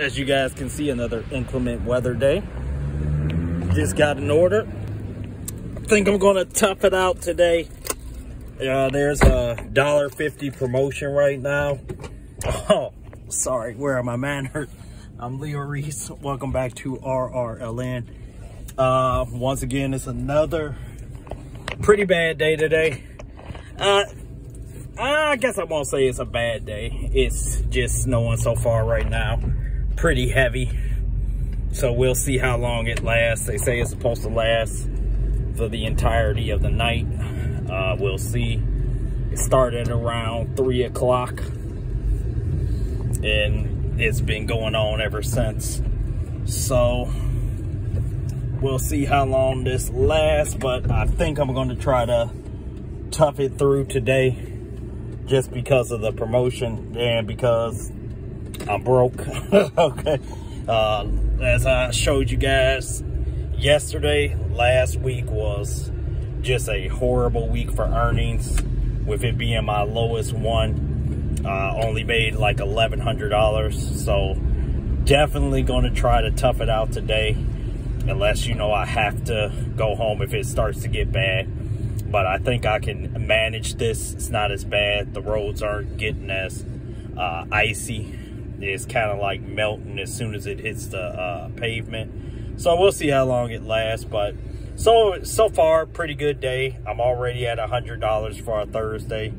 as you guys can see, another inclement weather day. Just got an order. I think I'm gonna tough it out today. Uh, there's a dollar fifty promotion right now. Oh, sorry, where are my manners? I'm Leo Reese. Welcome back to RRLN. Uh, once again, it's another pretty bad day today. Uh, I guess I won't say it's a bad day. It's just snowing so far right now. Pretty heavy. So we'll see how long it lasts. They say it's supposed to last for the entirety of the night. Uh, we'll see. It started around 3 o'clock. And it's been going on ever since. So we'll see how long this lasts. But I think I'm going to try to tough it through today just because of the promotion and because I'm broke. okay. Uh, as I showed you guys yesterday, last week was just a horrible week for earnings with it being my lowest one. Uh, only made like $1,100. So definitely going to try to tough it out today unless, you know, I have to go home if it starts to get bad but I think I can manage this. It's not as bad. The roads aren't getting as uh, icy. It's kind of like melting as soon as it hits the uh, pavement. So we'll see how long it lasts. But so so far, pretty good day. I'm already at a $100 for a Thursday.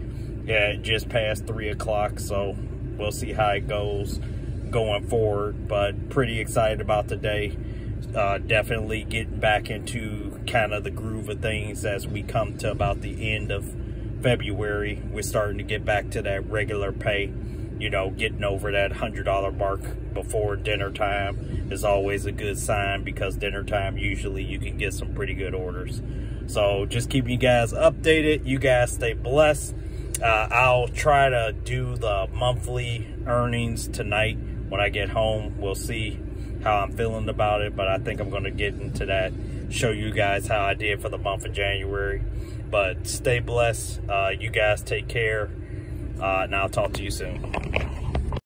Yeah, just past 3 o'clock. So we'll see how it goes going forward. But pretty excited about the day uh, definitely getting back into kind of the groove of things as we come to about the end of February. We're starting to get back to that regular pay. You know, getting over that $100 mark before dinner time is always a good sign because dinner time, usually you can get some pretty good orders. So just keeping you guys updated. You guys stay blessed. Uh, I'll try to do the monthly earnings tonight when I get home. We'll see how I'm feeling about it, but I think I'm going to get into that, show you guys how I did for the month of January. But stay blessed. Uh, you guys take care, uh, and I'll talk to you soon.